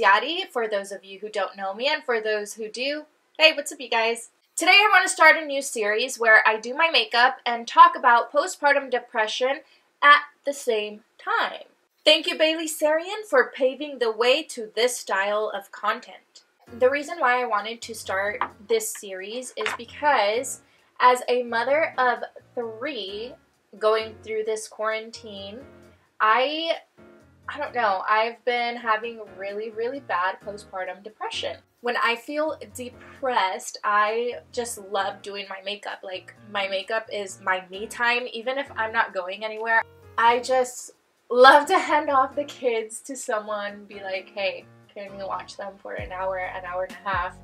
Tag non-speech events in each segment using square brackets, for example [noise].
Yary, for those of you who don't know me, and for those who do, hey, what's up, you guys? Today I want to start a new series where I do my makeup and talk about postpartum depression at the same time. Thank you, Bailey Sarian, for paving the way to this style of content. The reason why I wanted to start this series is because as a mother of three going through this quarantine, I I don't know, I've been having really, really bad postpartum depression. When I feel depressed, I just love doing my makeup. Like, my makeup is my me time, even if I'm not going anywhere. I just love to hand off the kids to someone, be like, hey, can you watch them for an hour, an hour and a half,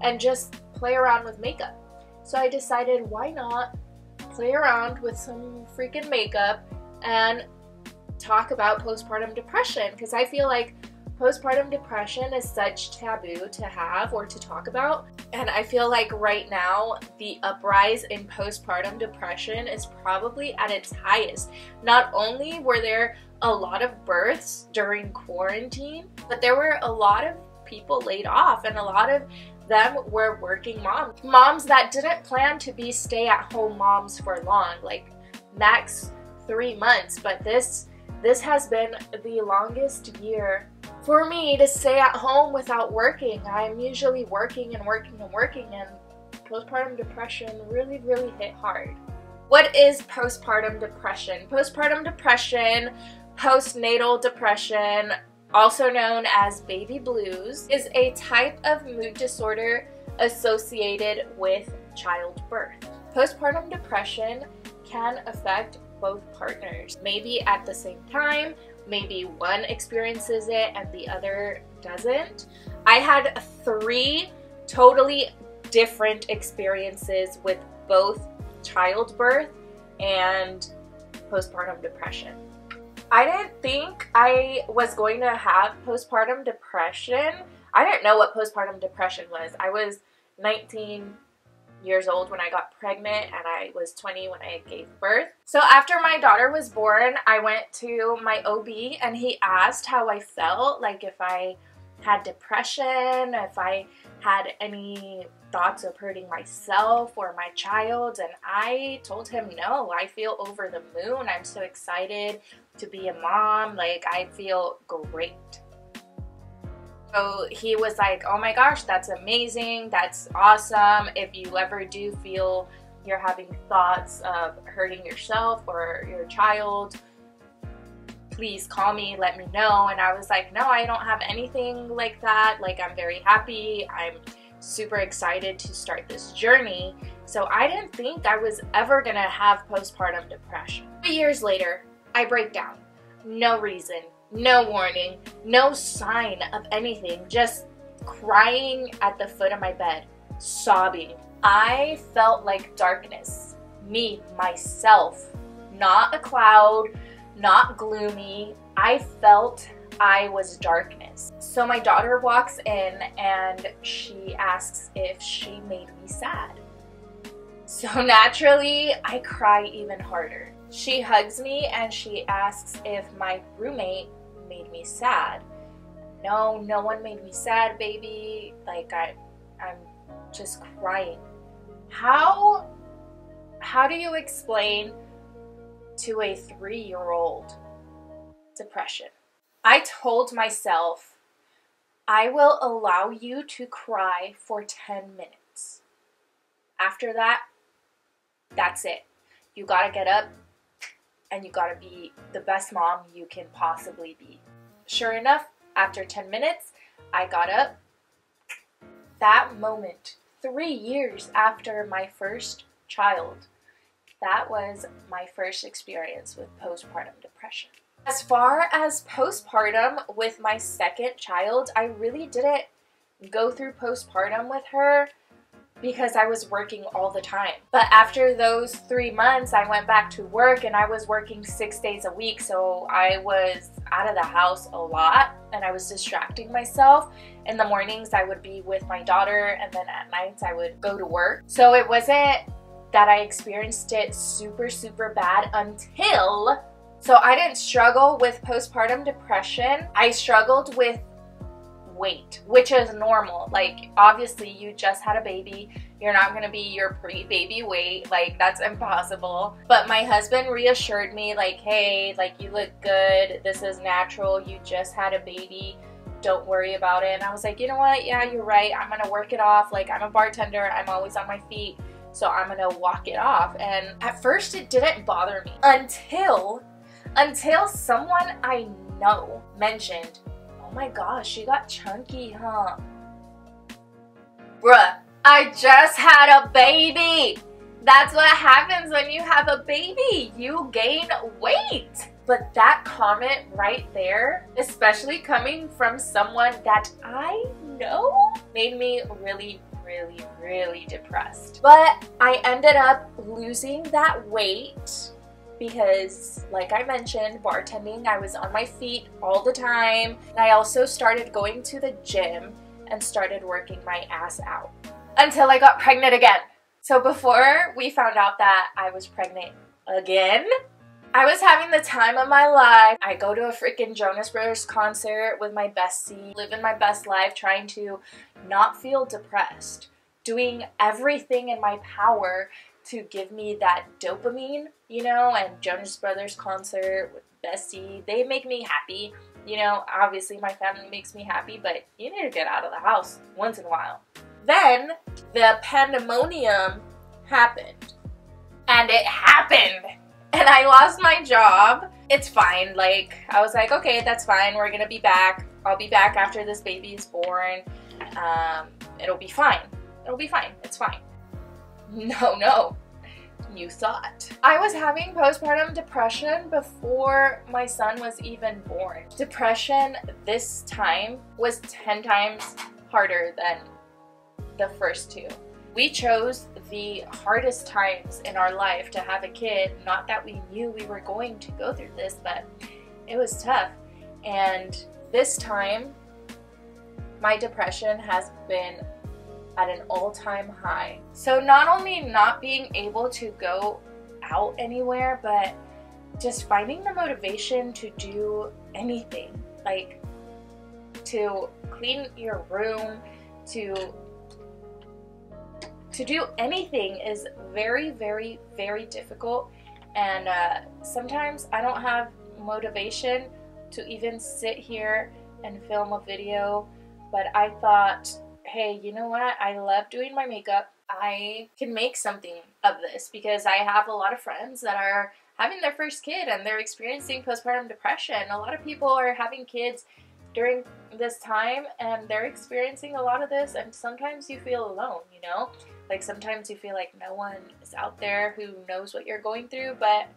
and just play around with makeup. So I decided, why not play around with some freaking makeup and talk about postpartum depression because I feel like postpartum depression is such taboo to have or to talk about. And I feel like right now the uprise in postpartum depression is probably at its highest. Not only were there a lot of births during quarantine, but there were a lot of people laid off and a lot of them were working moms. Moms that didn't plan to be stay at home moms for long, like max three months, but this this has been the longest year for me to stay at home without working. I'm usually working and working and working and postpartum depression really, really hit hard. What is postpartum depression? Postpartum depression, postnatal depression, also known as baby blues, is a type of mood disorder associated with childbirth. Postpartum depression can affect both partners. Maybe at the same time, maybe one experiences it and the other doesn't. I had three totally different experiences with both childbirth and postpartum depression. I didn't think I was going to have postpartum depression. I didn't know what postpartum depression was. I was 19, years old when I got pregnant and I was 20 when I gave birth. So after my daughter was born, I went to my OB and he asked how I felt, like if I had depression, if I had any thoughts of hurting myself or my child. And I told him no I feel over the moon. I'm so excited to be a mom. Like I feel great so he was like, oh my gosh, that's amazing. That's awesome. If you ever do feel you're having thoughts of hurting yourself or your child, please call me, let me know. And I was like, no, I don't have anything like that. Like, I'm very happy. I'm super excited to start this journey. So I didn't think I was ever gonna have postpartum depression. Three years later, I break down. No reason, no warning, no sign of anything, just crying at the foot of my bed, sobbing. I felt like darkness. Me, myself, not a cloud, not gloomy. I felt I was darkness. So my daughter walks in and she asks if she made me sad. So [laughs] naturally, I cry even harder. She hugs me and she asks if my roommate made me sad. No, no one made me sad, baby. Like I I'm just crying. How how do you explain to a 3-year-old depression? I told myself I will allow you to cry for 10 minutes. After that, that's it. You got to get up, and you gotta be the best mom you can possibly be. Sure enough, after 10 minutes, I got up. That moment, three years after my first child, that was my first experience with postpartum depression. As far as postpartum with my second child, I really didn't go through postpartum with her because I was working all the time. But after those three months, I went back to work and I was working six days a week. So I was out of the house a lot and I was distracting myself. In the mornings, I would be with my daughter and then at nights, I would go to work. So it wasn't that I experienced it super, super bad until. So I didn't struggle with postpartum depression. I struggled with weight, which is normal. Like, obviously, you just had a baby. You're not gonna be your pre baby weight. Like, that's impossible. But my husband reassured me, like, hey, like, you look good. This is natural. You just had a baby. Don't worry about it. And I was like, you know what? Yeah, you're right. I'm gonna work it off. Like, I'm a bartender. I'm always on my feet. So I'm gonna walk it off. And at first, it didn't bother me until until someone I know mentioned, oh my gosh, she got chunky, huh? Bruh, I just had a baby. That's what happens when you have a baby. You gain weight. But that comment right there, especially coming from someone that I know, made me really, really, really depressed. But I ended up losing that weight because like I mentioned, bartending, I was on my feet all the time. And I also started going to the gym and started working my ass out until I got pregnant again. So before we found out that I was pregnant again, I was having the time of my life. I go to a freaking Jonas Brothers concert with my bestie, living my best life, trying to not feel depressed, doing everything in my power to give me that dopamine, you know, and Jonas Brothers concert with Bessie, they make me happy. You know, obviously my family makes me happy, but you need to get out of the house once in a while. Then the pandemonium happened. And it happened. And I lost my job. It's fine. Like, I was like, okay, that's fine. We're gonna be back. I'll be back after this baby is born. Um, it'll be fine. It'll be fine. It's fine. [laughs] No, no. You thought. I was having postpartum depression before my son was even born. Depression this time was 10 times harder than the first two. We chose the hardest times in our life to have a kid. Not that we knew we were going to go through this, but it was tough. And this time, my depression has been at an all-time high. So not only not being able to go out anywhere, but just finding the motivation to do anything, like to clean your room, to to do anything is very, very, very difficult. And uh, sometimes I don't have motivation to even sit here and film a video, but I thought hey, you know what? I love doing my makeup. I can make something of this because I have a lot of friends that are having their first kid and they're experiencing postpartum depression. A lot of people are having kids during this time and they're experiencing a lot of this and sometimes you feel alone, you know? Like sometimes you feel like no one is out there who knows what you're going through, but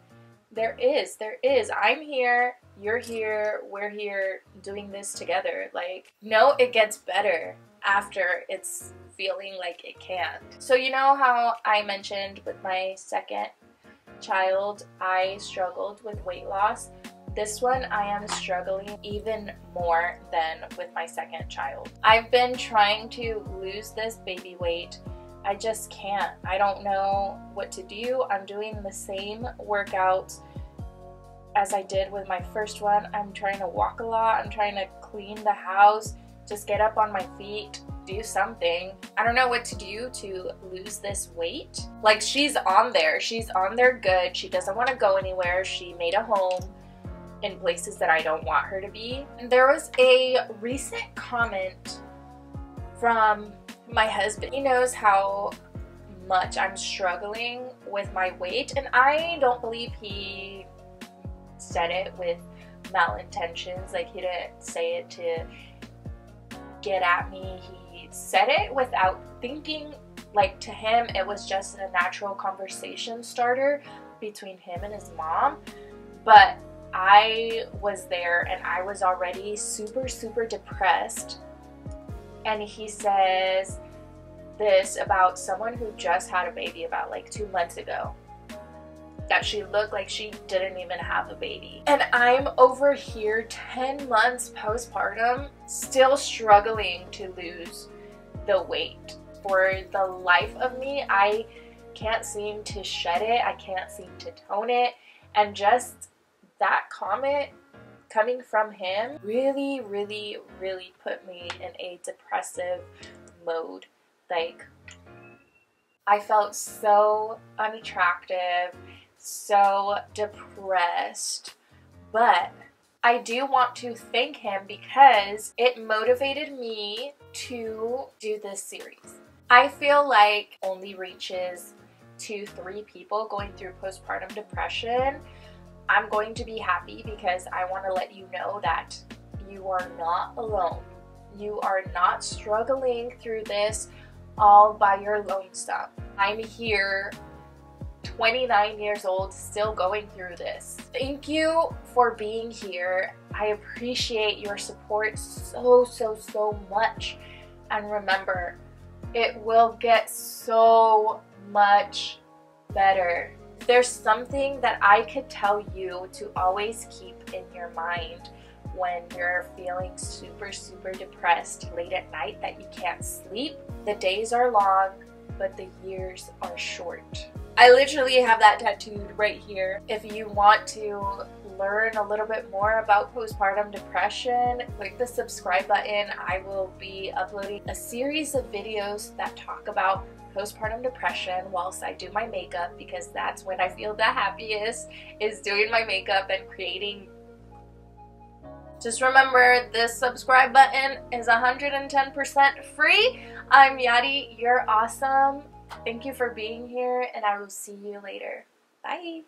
there is, there is. I'm here, you're here, we're here doing this together. Like, no, it gets better after it's feeling like it can't. So you know how I mentioned with my second child, I struggled with weight loss. This one I am struggling even more than with my second child. I've been trying to lose this baby weight. I just can't. I don't know what to do. I'm doing the same workouts as I did with my first one. I'm trying to walk a lot. I'm trying to clean the house just get up on my feet, do something. I don't know what to do to lose this weight. Like she's on there, she's on there good. She doesn't want to go anywhere. She made a home in places that I don't want her to be. And there was a recent comment from my husband. He knows how much I'm struggling with my weight and I don't believe he said it with malintentions. Like he didn't say it to get at me. He said it without thinking. Like to him, it was just a natural conversation starter between him and his mom. But I was there and I was already super, super depressed. And he says this about someone who just had a baby about like two months ago that she looked like she didn't even have a baby. And I'm over here 10 months postpartum, still struggling to lose the weight. For the life of me, I can't seem to shed it, I can't seem to tone it, and just that comment coming from him really, really, really put me in a depressive mode. Like, I felt so unattractive, so depressed, but I do want to thank him because it motivated me to do this series. I feel like only reaches two, three people going through postpartum depression. I'm going to be happy because I want to let you know that you are not alone. You are not struggling through this all by your lonesome. I'm here 29 years old, still going through this. Thank you for being here. I appreciate your support so, so, so much. And remember, it will get so much better. There's something that I could tell you to always keep in your mind when you're feeling super, super depressed late at night that you can't sleep. The days are long, but the years are short. I literally have that tattooed right here. If you want to learn a little bit more about postpartum depression, click the subscribe button. I will be uploading a series of videos that talk about postpartum depression whilst I do my makeup because that's when I feel the happiest is doing my makeup and creating just remember this subscribe button is 110% free. I'm Yary. You're awesome. Thank you for being here and I will see you later. Bye.